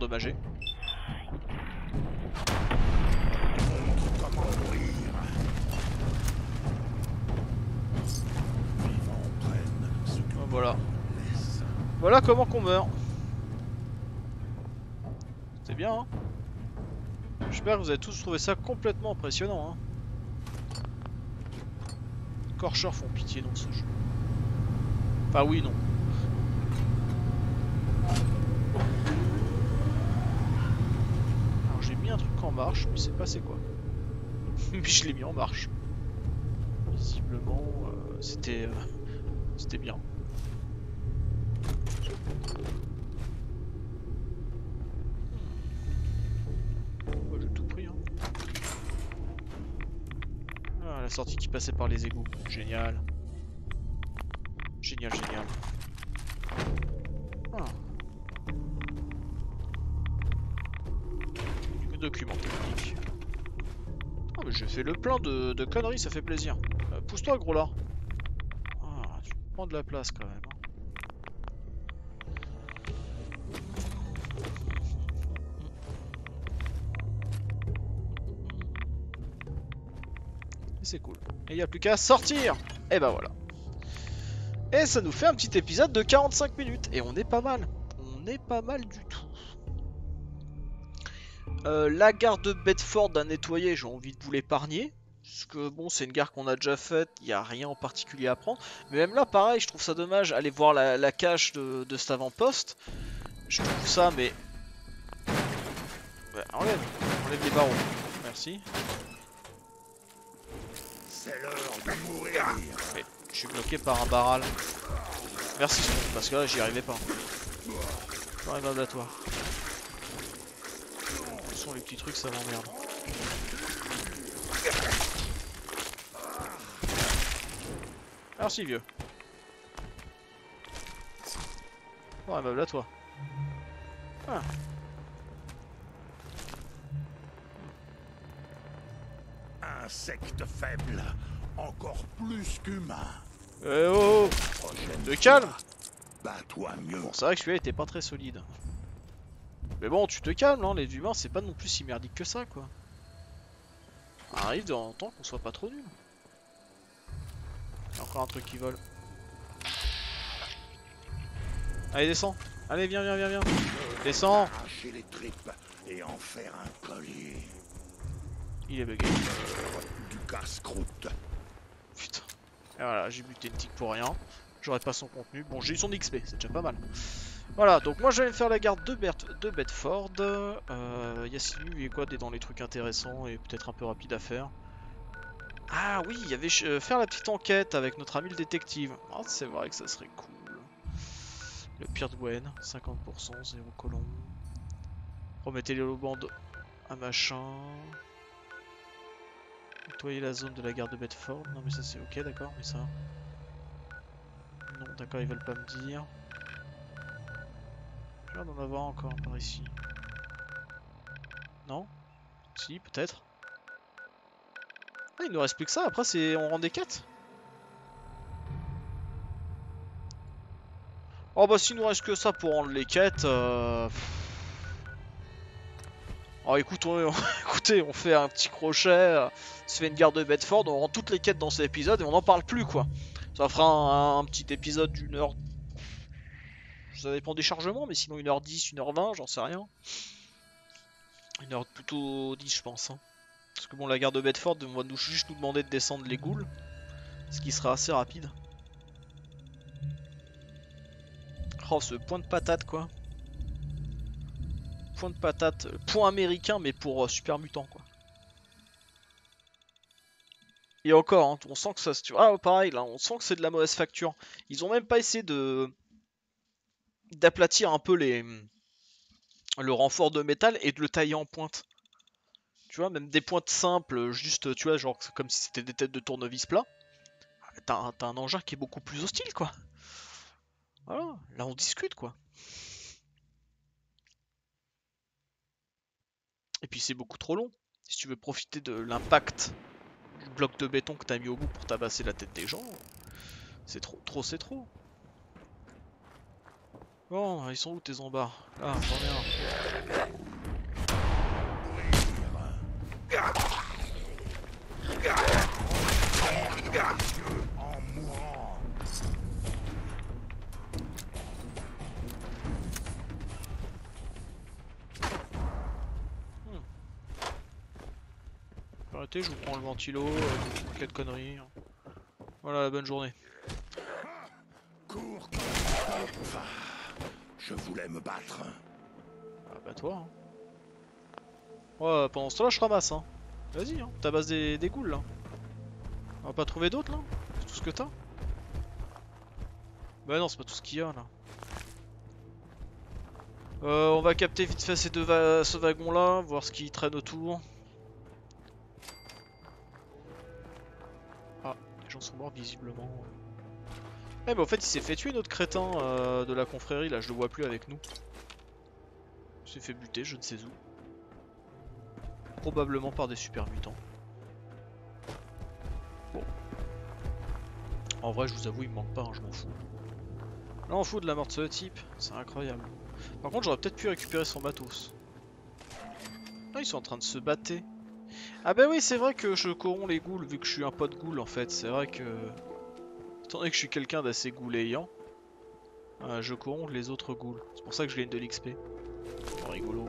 Oh, Voilà. Voilà comment qu'on meurt. C'est bien, hein J'espère que vous avez tous trouvé ça complètement impressionnant, hein font pitié dans ce jeu. Enfin oui, non. Alors j'ai mis un truc en marche, mais c'est pas c'est quoi. mais je l'ai mis en marche. Visiblement, euh, c'était... euh, c'était bien. J'ai tout pris. Hein. Ah, la sortie qui passait par les égouts. Génial. Génial, génial. Document technique. Ah, mais j'ai fait le plein de, conneries, ça fait plaisir. Euh, Pousse-toi, gros là. Ah, tu prends de la place quand même. hein. C'est cool. Et il n'y a plus qu'à sortir Et bah voilà. Et ça nous fait un petit épisode de 45 minutes. Et on est pas mal. On est pas mal du tout. Euh, la gare de Bedford à nettoyer, j'ai envie de vous l'épargner. Parce que bon, c'est une gare qu'on a déjà faite, il n'y a rien en particulier à prendre. Mais même là, pareil, je trouve ça dommage. Aller voir la, la cache de, de cet avant-poste. Je trouve ça, mais... Enlève, enlève les barreaux. Merci. C'est l'heure de mourir. Mais je suis bloqué par un barral. Merci, parce que là, j'y arrivais pas. J'arrive à abattoir. Les petits trucs, ça m'emmerde. Merci, vieux. Bon, un meuble à toi. Ah. Insecte faible, encore plus qu'humain. Eh oh, oh Prochaine Te calme Bats-toi mieux. Bon, c'est vrai que celui-là était pas très solide. Mais bon, tu te calmes, hein, les humains, c'est pas non plus si merdique que ça, quoi. Arrive de temps qu'on soit pas trop nul. Y a encore un truc qui vole. Allez, descends Allez, viens, viens, viens, viens Descends les tripes et en faire un collier. Il est bugué. Du casse-croûte. Putain. Et voilà, j'ai buté une tic pour rien. J'aurais pas son contenu. Bon, j'ai eu son XP, c'est déjà pas mal. Voilà, donc moi je vais me faire la garde de, de Bedford. Euh, Yassinu, est quoi dans les trucs intéressants et peut-être un peu rapide à faire? Ah oui, il y avait euh, faire la petite enquête avec notre ami le détective. Ah, c'est vrai que ça serait cool. Le pire de Gwen, 50%, 0 colon. Remettez les bandes à machin. Nettoyer la zone de la gare de Bedford. Non mais ça c'est ok d'accord, mais ça... Non d'accord, ils veulent pas me dire. D'en avoir encore par ici. Non? Si, peut-être. Ah, il nous reste plus que ça, après c'est on rend des quêtes Oh bah s'il nous reste que ça pour rendre les quêtes... Euh... Oh écoute, on- écoutez, on fait un petit crochet, euh, se fait une garde de Bedford, on rend toutes les quêtes dans cet épisode et on n'en parle plus quoi. Ça fera un petit épisode d'une heure... Ça dépend des chargements, mais sinon 1h10, 1h20, j'en sais rien. Une heure plutôt 10 je pense. hein. Parce que bon, la garde de Bedford va nous, juste nous demander de descendre les ghouls. Ce qui sera assez rapide. Oh, ce point de patate quoi. Point de patate, point américain mais pour euh, super mutant quoi. Et encore, hein, on sent que ça se. Ah, pareil là, on sent que c'est de la mauvaise facture. Ils ont même pas essayé de d'aplatir un peu les le renfort de métal et de le tailler en pointe. Tu vois, même des pointes simples, juste, tu vois, genre comme si c'était des têtes de tournevis plat. T'as un, engin qui est beaucoup plus hostile, quoi. Voilà, là on discute, quoi. Et puis c'est beaucoup trop long. Si tu veux profiter de l'impact du bloc de béton que t'as mis au bout pour tabasser la tête des gens, c'est trop, trop, c'est trop. Bon, ils sont où tes embars Ah, j'en ai un. Mourant. Arrêtez, je vous prends le ventilo, euh, quelle connerie. Voilà, la bonne journée. Cours. Je voulais me battre. Ah bah toi. Hein. Ouais, pendant ce temps-là, je ramasse. Hein. Vas-y, hein. tabasse des, des ghouls là. On va pas trouver d'autres là C'est tout ce que t'as Bah non, c'est pas tout ce qu'il y a là. Euh, on va capter vite fait ces deux va- ce wagon là, voir ce qui traîne autour. Ah, les gens sont morts visiblement. Eh mais en fait il s'est fait tuer notre crétin euh, de la confrérie là, je le vois plus avec nous. Il s'est fait buter, je ne sais où. Probablement par des super mutants. Bon. En vrai, je vous avoue, il me manque pas, hein, je m'en fous. Là, on fout de la mort de ce type, c'est incroyable. Par contre, j'aurais peut-être pu récupérer son matos. Ah, ils sont en train de se battre. Ah bah oui, c'est vrai que je corromps les ghouls, vu que je suis un pote ghoul en fait. C'est vrai que... Étant donné que je suis quelqu'un d'assez gouléant, euh, je corromps les autres ghouls. C'est pour ça que je gagne de l'XP. Oh, rigolo.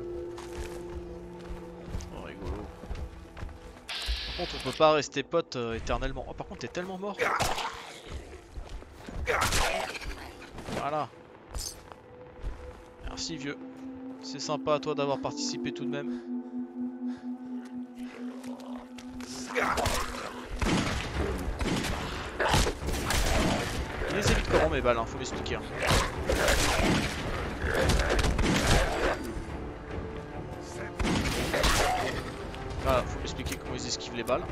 Oh, rigolo. Par contre, on peut pas rester pote euh, éternellement. Oh, par contre, t'es tellement mort. Voilà. Merci, vieux. C'est sympa à toi d'avoir participé tout de même. Il les évite comment mes balles, hein, faut m'expliquer. hein. Voilà, faut m'expliquer comment ils esquivent les balles.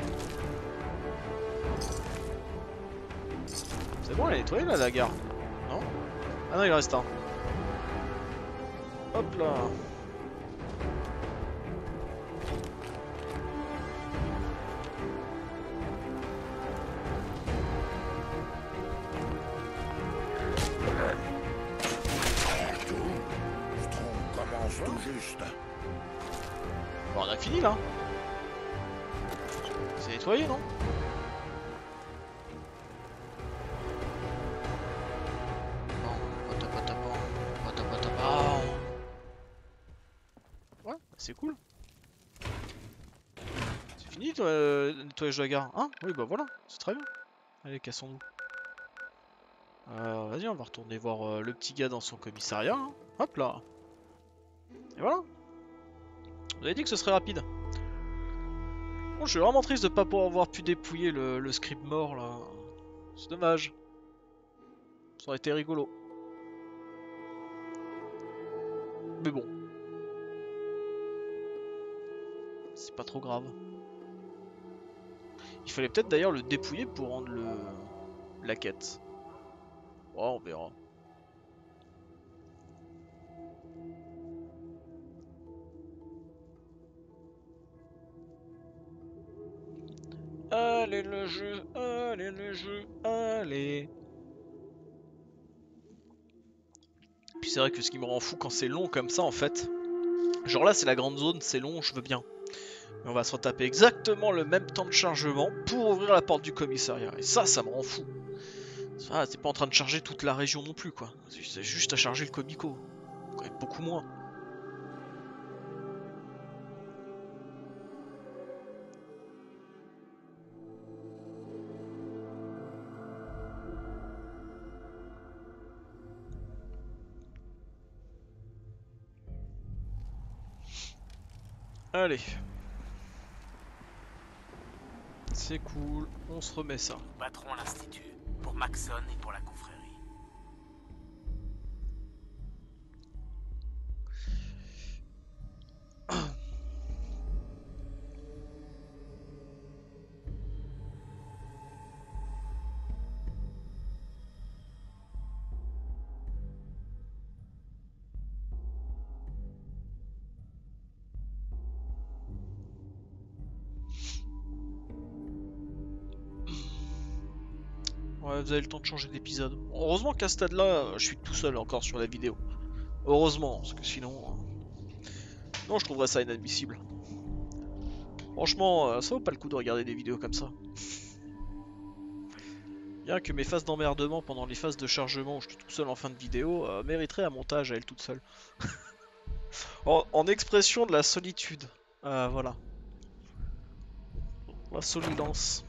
C'est bon, elle est nettoyée là la gare Non? Ah non, il reste un. Hop là nettoyage de la Hein Oui, bah voilà, c'est très bien. Allez, cassons-nous. Euh, Vas-y, on va retourner voir euh, le petit gars dans son commissariat. hein. Hop là. Et voilà. Vous avez dit que ce serait rapide. Bon, je suis vraiment triste de pas pouvoir avoir pu dépouiller le, le script mort là. C'est dommage. Ça aurait été rigolo. Mais bon. C'est pas trop grave. Il fallait peut-être d'ailleurs le dépouiller pour rendre le la quête. Ouais, on verra. Allez le jeu, allez le jeu, allez. Puis c'est vrai que ce qui me rend fou quand c'est long comme ça en fait. Genre là c'est la grande zone, c'est long, je veux bien. Mais on va se retaper exactement le même temps de chargement pour ouvrir la porte du commissariat. Et ça, ça me rend fou. Ça, c'est pas en train de charger toute la région non plus quoi. C'est juste à charger le comico. Quand même beaucoup moins. Allez. C'est cool, on se remet ça. Nous battrons l'Institut, pour Maxon et pour la confrérie. Vous avez le temps de changer d'épisode. Heureusement qu'à ce stade-là, je suis tout seul encore sur la vidéo. Heureusement, parce que sinon... euh, Non, je trouverais ça inadmissible. Franchement, euh, ça vaut pas le coup de regarder des vidéos comme ça. Bien que mes phases d'emmerdement pendant les phases de chargement où je suis tout seul en fin de vidéo euh, mériteraient un montage à elle toute seule. en, expression de la solitude. Euh, voilà. La solidance.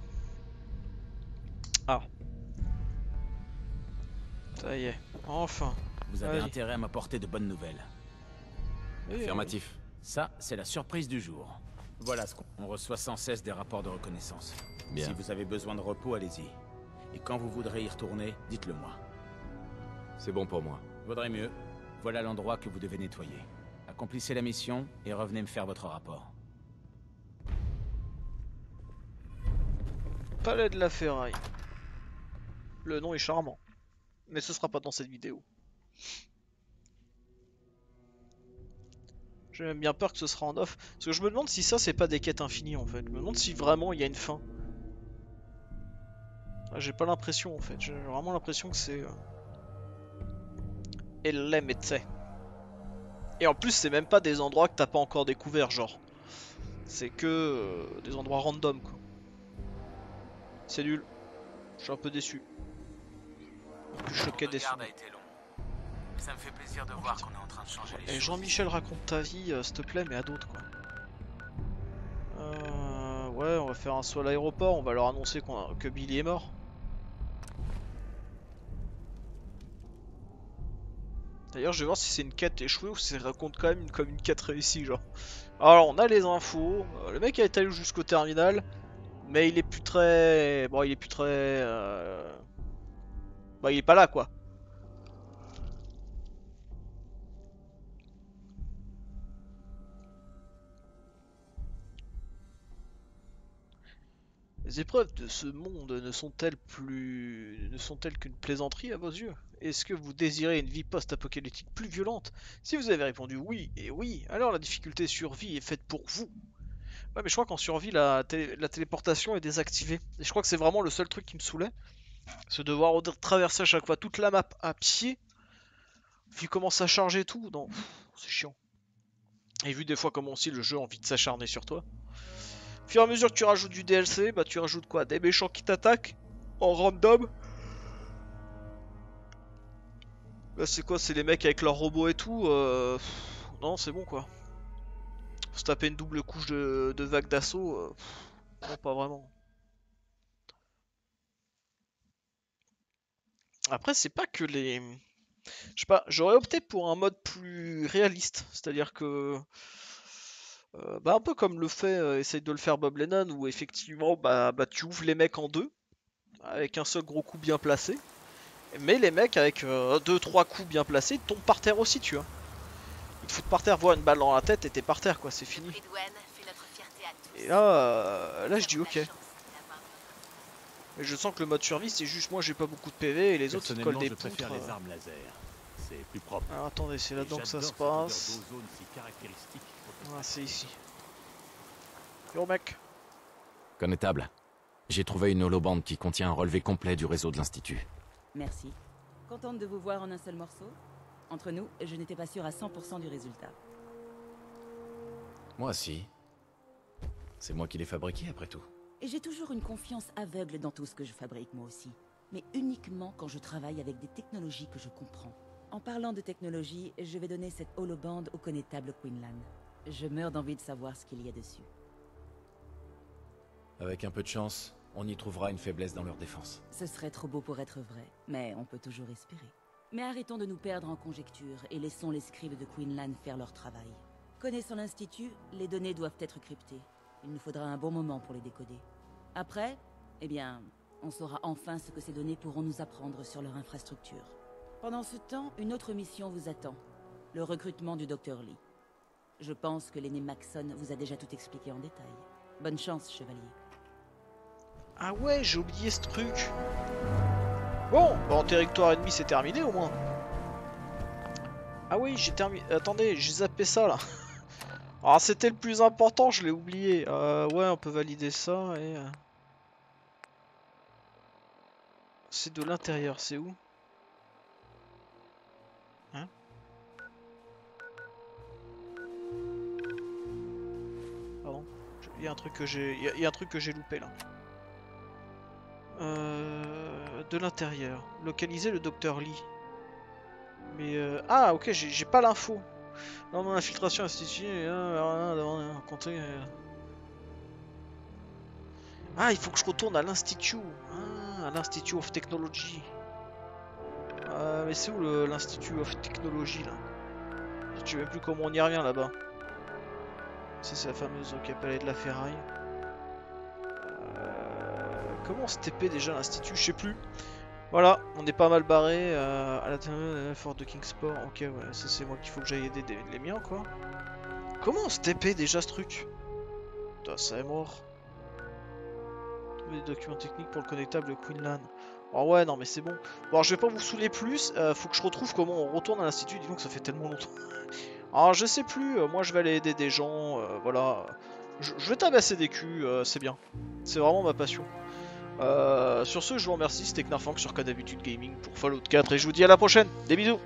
Ah. Ça y est, enfin. Vous avez intérêt à m'apporter de bonnes nouvelles. Oui, Affirmatif. Ça, c'est la surprise du jour. Voilà ce qu'on on reçoit sans cesse des rapports de reconnaissance. Bien. Si vous avez besoin de repos, allez-y. Et quand vous voudrez y retourner, dites-le moi. C'est bon pour moi. Vaudrait mieux. Voilà l'endroit que vous devez nettoyer. Accomplissez la mission et revenez me faire votre rapport. Palais de la Ferraille. Le nom est charmant. Mais ce sera pas dans cette vidéo. J'ai même bien peur que ce sera en off. Parce que je me demande si ça c'est pas des quêtes infinies en fait. Je me demande si vraiment il y a une fin. Ah, J'ai pas l'impression en fait. J'ai vraiment l'impression que c'est... Euh... Elle l'aime et. Et en plus c'est même pas des endroits que t'as pas encore découvert genre. C'est que euh, des endroits random quoi. C'est nul. Je suis un peu déçu. Plus choqué déçu. a été long. Ça me fait plaisir de voir qu'on est en train de changer les Et Jean-Michel raconte ta vie, euh, s'il te plaît, mais à d'autres quoi. Euh, ouais, on va faire un saut à l'aéroport, on va leur annoncer a- que Billy est mort. D'ailleurs, je vais voir si c'est une quête échouée ou si ça raconte quand même une- comme une quête réussie, genre. Alors, on a les infos. euh, Le mec a été allé jusqu'au terminal, mais il est plus très. Bon, il est plus très. euh, Bah, il est pas là quoi. Les épreuves de ce monde ne sont-elles plus... ne sont-elles qu'une plaisanterie à vos yeux? Est-ce que vous désirez une vie post-apocalyptique plus violente? Si vous avez répondu oui et oui, alors la difficulté survie est faite pour vous. Ouais mais je crois qu'en survie la, la téléportation est désactivée. Et je crois que c'est vraiment le seul truc qui me saoulait. De devoir traverser à chaque fois toute la map à pied. Puis commence à charger tout. Non, c'est chiant. Et vu des fois comment aussi le jeu a envie de s'acharner sur toi. Au fur et à mesure que tu rajoutes du DLC, bah tu rajoutes quoi Des méchants qui t'attaquent en random? Bah c'est quoi C'est les mecs avec leurs robots et tout euh, Non, c'est bon quoi. Faut se taper une double couche de, de vagues d'assaut. euh, non, pas vraiment. Après, c'est pas que les. Je sais pas, j'aurais opté pour un mode plus réaliste. C'est-à-dire que. Euh, bah, un peu comme le fait, euh, essaye de le faire Bob Lennon, où effectivement, bah, bah, tu ouvres les mecs en deux, avec un seul gros coup bien placé, mais les mecs avec euh, deux, trois coups bien placés tombent par terre aussi, tu vois. Ils te foutent par terre, voient une balle dans la tête et t'es par terre, quoi, c'est fini. Et là, euh, là je dis ok. la chance, la main. Mais je sens que le mode survie, c'est juste moi j'ai pas beaucoup de PV et les autres ils collent des je préfère poutres. les euh. armes laser. C'est plus propre. Alors attendez, c'est Et là-dedans que ça se passe. Ah, c'est ici. Yo mec. Connétable. J'ai trouvé une holobande qui contient un relevé complet du réseau de l'Institut. Merci. Contente de vous voir en un seul morceau Entre nous, je n'étais pas sûr à 100% du résultat. Moi, si. C'est moi qui l'ai fabriqué, après tout. Et j'ai toujours une confiance aveugle dans tout ce que je fabrique, moi aussi. Mais uniquement quand je travaille avec des technologies que je comprends. En parlant de technologie, je vais donner cette holoband au connétable Quinlan. Je meurs d'envie de savoir ce qu'il y a dessus. Avec un peu de chance, on y trouvera une faiblesse dans leur défense. Ce serait trop beau pour être vrai, mais on peut toujours espérer. Mais arrêtons de nous perdre en conjectures et laissons les scribes de Quinlan faire leur travail. Connaissant l'Institut, les données doivent être cryptées. Il nous faudra un bon moment pour les décoder. Après, eh bien, on saura enfin ce que ces données pourront nous apprendre sur leur infrastructure. Pendant ce temps, une autre mission vous attend. Le recrutement du Dr Lee. Je pense que l'aîné Maxon vous a déjà tout expliqué en détail. Bonne chance, chevalier. Ah ouais, j'ai oublié ce truc. Bon, en territoire ennemi c'est terminé au moins. Ah oui, j'ai terminé. Attendez, j'ai zappé ça là. Ah c'était le plus important, je l'ai oublié. Euh, ouais, on peut valider ça euh, C'est de l'intérieur, c'est où? Hein? Pardon. Il y a un truc que j'ai... Un truc que j'ai loupé là. Euh, de l'intérieur. Localiser le docteur Lee. Mais ah ok j'ai pas l'info. Non mon infiltration instituée. euh, euh, euh, compter, euh. Ah il faut que je retourne à l'institut. Ah, à l'institut of technology. Euh, mais c'est où l'institut of technology là? Je sais même plus comment on y revient là-bas. C'est la fameuse ok, palais de la ferraille. Euh, comment on se TP déjà l'institut? Je sais plus. Voilà, on est pas mal barré euh, à la euh, Fort de Kingsport. Ok, ouais, ça c'est moi qu'il faut que j'aille aider les miens quoi. Comment on se déjà ce truc? Putain, ça est mort. Des documents techniques pour le connectable Queenland. Oh ouais, non mais c'est bon. Bon, je vais pas vous saouler plus. euh, faut que je retrouve comment on retourne à l'institut. Dis donc, ça fait tellement longtemps. Alors, je sais plus. euh, moi, je vais aller aider des gens. euh, voilà. Je, je vais tabasser des culs. c'est bien. C'est vraiment ma passion. Euh, sur ce, je vous remercie. C'était Knarfank sur Cas d'habitude Gaming pour Fallout 4. Et je vous dis à la prochaine. Des bisous.